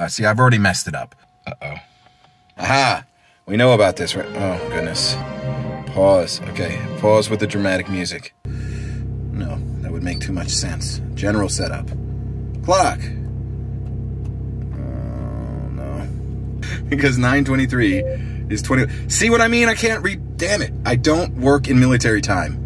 Uh, see, I've already messed it up. Uh-oh. Aha! We know about this, right? Oh, goodness. Pause. Okay, pause with the dramatic music. No, that would make too much sense. General setup. Clock. Oh, no. because 923 is 20. See what I mean? I can't read. Damn it. I don't work in military time.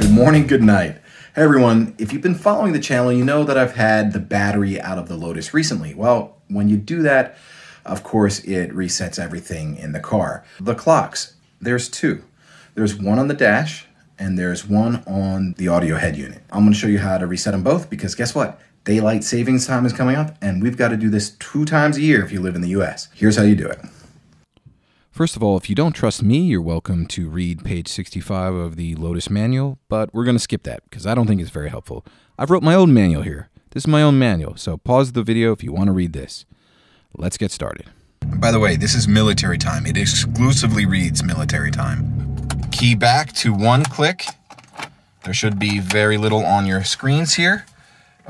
Good morning, good night. Hey everyone, if you've been following the channel, you know that I've had the battery out of the Lotus recently. Well, when you do that, of course, it resets everything in the car. The clocks, there's two. There's one on the dash and there's one on the audio head unit. I'm gonna show you how to reset them both because guess what? Daylight savings time is coming up and we've got to do this two times a year if you live in the US. Here's how you do it. First of all, if you don't trust me, you're welcome to read page 65 of the Lotus manual, but we're going to skip that because I don't think it's very helpful. I've wrote my own manual here. This is my own manual, so pause the video if you want to read this. Let's get started. By the way, this is military time. It exclusively reads military time. Key back to one click. There should be very little on your screens here.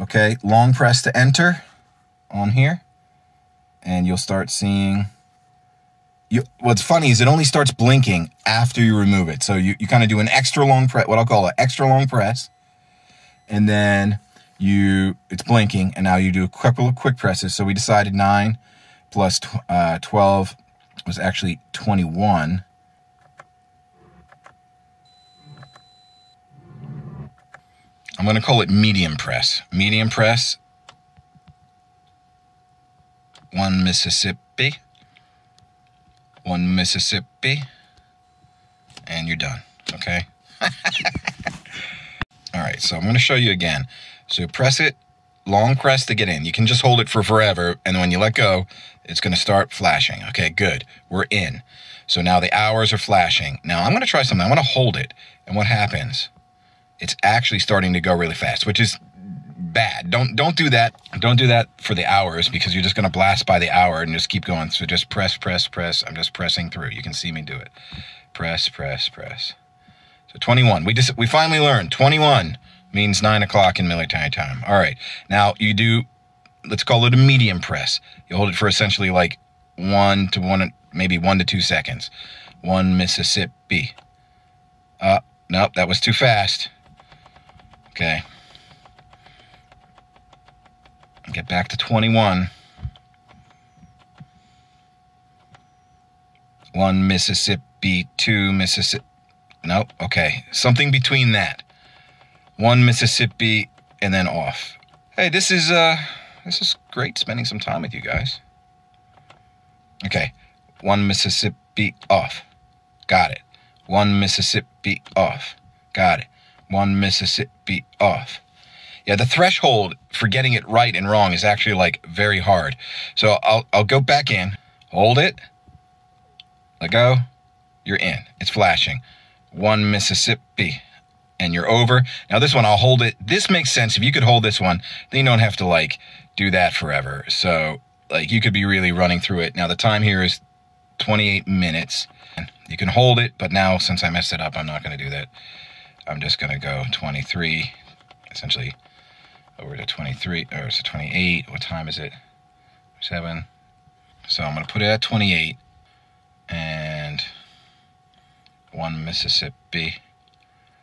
Okay, long press to enter on here. And you'll start seeing you, what's funny is it only starts blinking after you remove it. So you, you kind of do an extra long press, what I'll call an extra long press, and then you it's blinking, and now you do a couple of quick presses. So we decided 9 plus uh, 12 was actually 21. I'm going to call it medium press. Medium press, one Mississippi one Mississippi, and you're done, okay? All right, so I'm going to show you again. So press it, long press to get in. You can just hold it for forever, and when you let go, it's going to start flashing. Okay, good. We're in. So now the hours are flashing. Now I'm going to try something. I'm to hold it, and what happens? It's actually starting to go really fast, which is bad. Don't don't do that. Don't do that for the hours because you're just to blast by the hour and just keep going. So just press, press, press. I'm just pressing through. You can see me do it. Press, press, press. So 21. We just we finally learned 21 means nine o'clock in military time. All right. Now you do. Let's call it a medium press. You hold it for essentially like one to one, maybe one to two seconds. One Mississippi. Uh, nope, that was too fast. Okay. Back to 21. One Mississippi, two Mississippi. Nope. Okay. Something between that. One Mississippi and then off. Hey, this is uh this is great spending some time with you guys. Okay. One Mississippi off. Got it. One Mississippi off. Got it. One Mississippi off. Yeah, the threshold for getting it right and wrong is actually like very hard. So I'll, I'll go back in, hold it, let go, you're in. It's flashing. One Mississippi, and you're over. Now this one, I'll hold it. This makes sense. If you could hold this one, then you don't have to like do that forever. So like you could be really running through it. Now the time here is 28 minutes. You can hold it, but now since I messed it up, I'm not going to do that. I'm just going to go 23, essentially over to 23, or it's 28. What time is it? 7. So I'm going to put it at 28. And one Mississippi.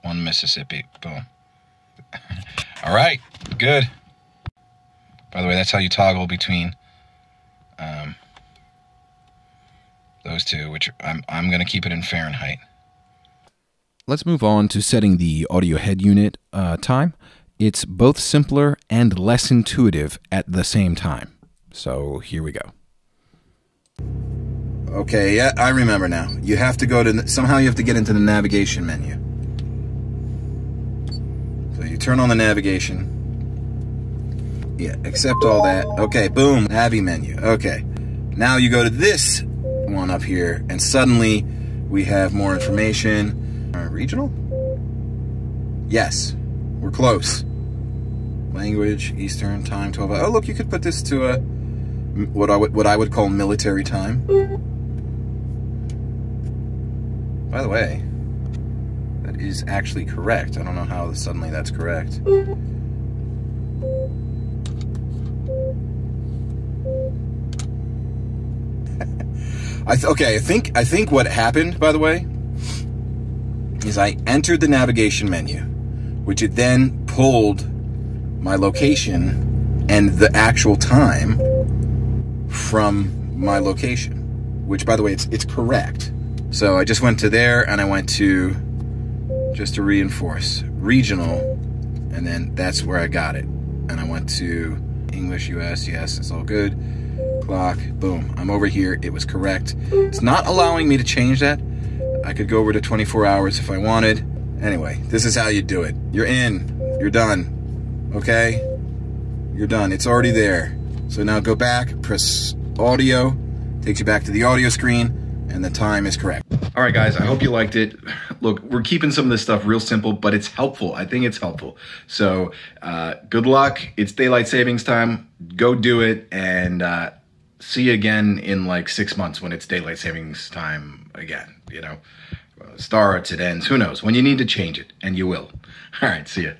One Mississippi. Boom. All right. Good. By the way, that's how you toggle between um, those two, which I'm, I'm going to keep it in Fahrenheit. Let's move on to setting the audio head unit uh, time it's both simpler and less intuitive at the same time. So here we go. Okay, yeah, I remember now. You have to go to, somehow you have to get into the navigation menu. So you turn on the navigation. Yeah, accept all that. Okay, boom, Navi menu. Okay. Now you go to this one up here, and suddenly we have more information. Uh, regional? Yes. We're close. Language, Eastern Time, 12 Oh, look, you could put this to a what I would what I would call military time. By the way, that is actually correct. I don't know how suddenly that's correct. I okay, I think I think what happened, by the way, is I entered the navigation menu, which it then pulled my location and the actual time from my location, which by the way it's it's correct. So I just went to there and I went to just to reinforce regional and then that's where I got it. And I went to English US, yes, it's all good clock. Boom. I'm over here. It was correct. It's not allowing me to change that. I could go over to 24 hours if I wanted. Anyway, this is how you do it. You're in. You're done. Okay? You're done. It's already there. So now go back, press audio, takes you back to the audio screen, and the time is correct. All right, guys, I hope you liked it. Look, we're keeping some of this stuff real simple, but it's helpful. I think it's helpful. So, uh, good luck. It's daylight savings time. Go do it, and uh, see you again in like six months when it's daylight savings time again. You know, starts, it ends, who knows? When you need to change it, and you will. All right, see ya.